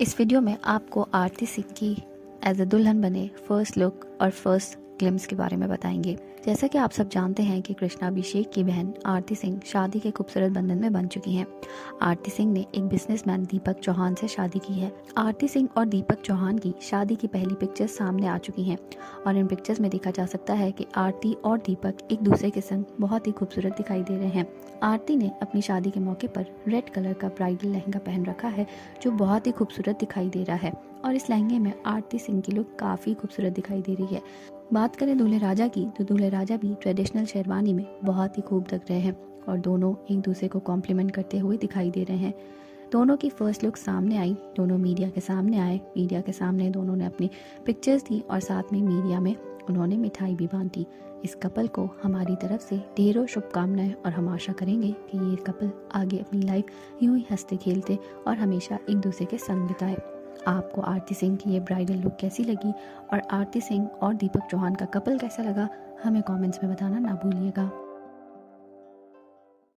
इस वीडियो में आपको आरती सिंह की एज ए दुल्हन बने फ़र्स्ट लुक और फ़र्स्ट ग्लिम्स के बारे में बताएँगे। जैसा कि आप सब जानते हैं कि कृष्णाभिषेक की बहन आरती सिंह शादी के खूबसूरत बंधन में बन चुकी हैं। आरती सिंह ने एक बिजनेसमैन दीपक चौहान से शादी की है। आरती सिंह और दीपक चौहान की शादी की पहली पिक्चर्स सामने आ चुकी हैं और इन पिक्चर्स में देखा जा सकता है कि आरती और दीपक एक दूसरे के संग बहुत ही खूबसूरत दिखाई दे रहे हैं। आरती ने अपनी शादी के मौके पर रेड कलर का ब्राइडल लहंगा पहन रखा है, जो बहुत ही खूबसूरत दिखाई दे रहा है। और इस लहंगे में आरती सिंह की लुक काफ़ी खूबसूरत दिखाई दे रही है। बात करें दूल्हे राजा की तो दूल्हे राजा भी ट्रेडिशनल शेरवानी में बहुत ही खूब लग रहे हैं और दोनों एक दूसरे को कॉम्प्लीमेंट करते हुए दिखाई दे रहे हैं। दोनों की फ़र्स्ट लुक सामने आई, दोनों मीडिया के सामने आए मीडिया के सामने दोनों ने अपनी पिक्चर्स दी और साथ में मीडिया में उन्होंने मिठाई भी बांटी। इस कपल को हमारी तरफ़ से ढेरों शुभकामनाएँ और हम आशा करेंगे कि ये कपल आगे अपनी लाइफ यूँ ही हँसते खेलते और हमेशा एक दूसरे के संग बिताए। आपको आरती सिंह की ये ब्राइडल लुक कैसी लगी और आरती सिंह और दीपक चौहान का कपल कैसा लगा, हमें कमेंट्स में बताना ना भूलिएगा।